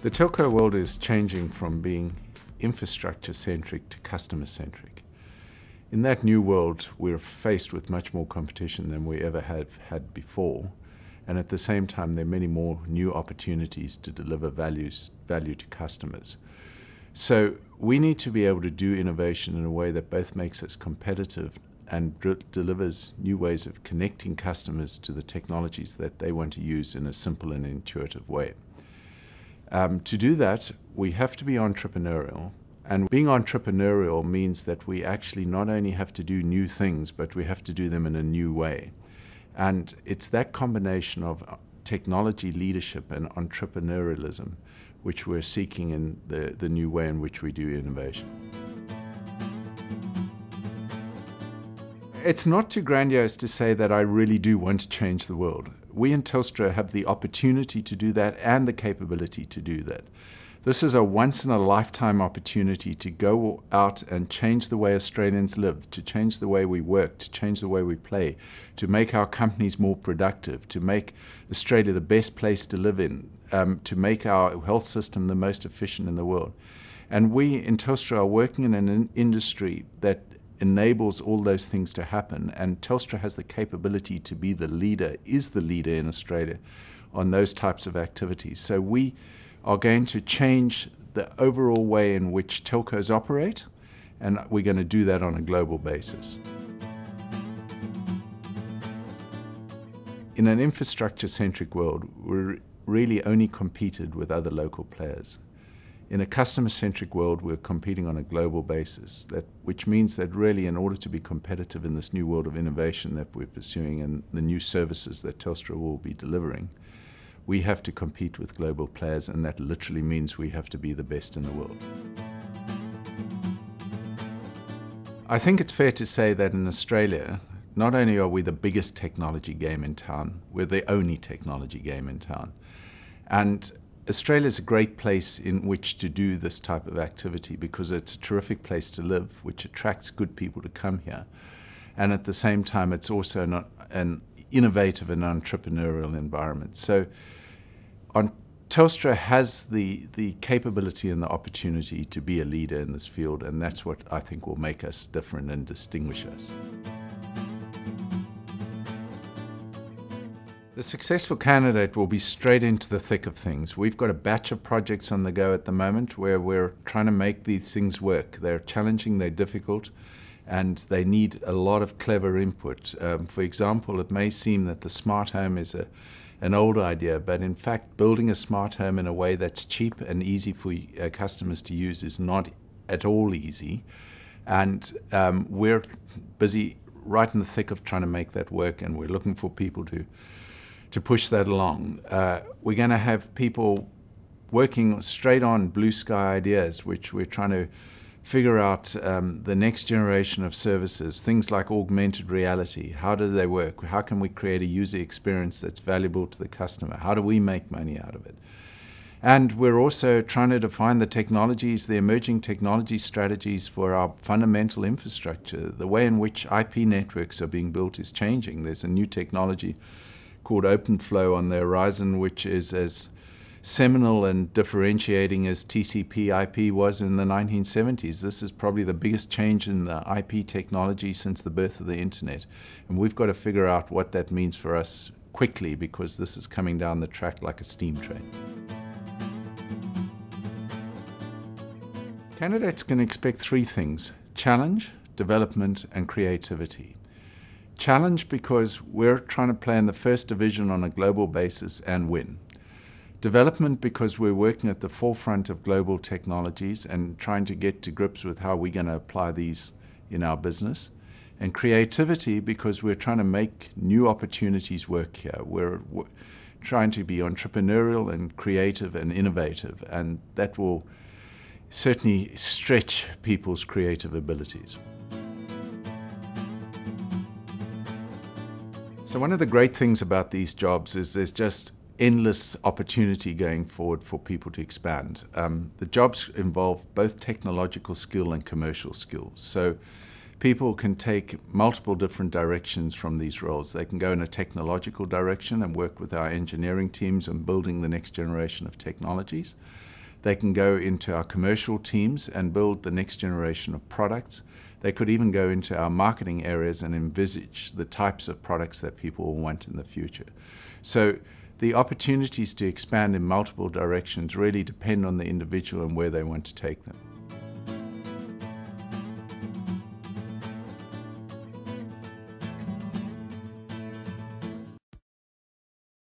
The telco world is changing from being infrastructure centric to customer centric. In that new world, we're faced with much more competition than we ever have had before. And at the same time, there are many more new opportunities to deliver values, value to customers. So we need to be able to do innovation in a way that both makes us competitive and delivers new ways of connecting customers to the technologies that they want to use in a simple and intuitive way. Um, to do that, we have to be entrepreneurial. And being entrepreneurial means that we actually not only have to do new things, but we have to do them in a new way. And it's that combination of technology leadership and entrepreneurialism which we're seeking in the, the new way in which we do innovation. It's not too grandiose to say that I really do want to change the world we in Telstra have the opportunity to do that and the capability to do that. This is a once in a lifetime opportunity to go out and change the way Australians live, to change the way we work, to change the way we play, to make our companies more productive, to make Australia the best place to live in, um, to make our health system the most efficient in the world. And we in Telstra are working in an industry that enables all those things to happen. And Telstra has the capability to be the leader, is the leader in Australia on those types of activities. So we are going to change the overall way in which telcos operate, and we're going to do that on a global basis. In an infrastructure centric world, we're really only competed with other local players in a customer-centric world, we're competing on a global basis, that, which means that really in order to be competitive in this new world of innovation that we're pursuing and the new services that Telstra will be delivering, we have to compete with global players and that literally means we have to be the best in the world. I think it's fair to say that in Australia, not only are we the biggest technology game in town, we're the only technology game in town. And Australia is a great place in which to do this type of activity because it's a terrific place to live, which attracts good people to come here. And at the same time, it's also an, an innovative and entrepreneurial environment. So on, Telstra has the, the capability and the opportunity to be a leader in this field, and that's what I think will make us different and distinguish us. The successful candidate will be straight into the thick of things. We've got a batch of projects on the go at the moment where we're trying to make these things work. They're challenging, they're difficult, and they need a lot of clever input. Um, for example, it may seem that the smart home is a, an old idea, but in fact, building a smart home in a way that's cheap and easy for uh, customers to use is not at all easy. And um, we're busy right in the thick of trying to make that work, and we're looking for people to to push that along. Uh, we're going to have people working straight on blue sky ideas, which we're trying to figure out um, the next generation of services, things like augmented reality. How do they work? How can we create a user experience that's valuable to the customer? How do we make money out of it? And we're also trying to define the technologies, the emerging technology strategies for our fundamental infrastructure. The way in which IP networks are being built is changing. There's a new technology called OpenFlow on the horizon, which is as seminal and differentiating as TCP IP was in the 1970s. This is probably the biggest change in the IP technology since the birth of the internet. And we've got to figure out what that means for us quickly because this is coming down the track like a steam train. Candidates can expect three things challenge, development, and creativity. Challenge because we're trying to play in the first division on a global basis and win. Development because we're working at the forefront of global technologies and trying to get to grips with how we're going to apply these in our business. And creativity because we're trying to make new opportunities work here. We're, trying to be entrepreneurial and creative and innovative, and that will certainly stretch people's creative abilities. So one of the great things about these jobs is there's just endless opportunity going forward for people to expand. Um, the jobs involve both technological skill and commercial skills. So people can take multiple different directions from these roles. They can go in a technological direction and work with our engineering teams on building the next generation of technologies. They can go into our commercial teams and build the next generation of products. They could even go into our marketing areas and envisage the types of products that people will want in the future. So the opportunities to expand in multiple directions really depend on the individual and where they want to take them.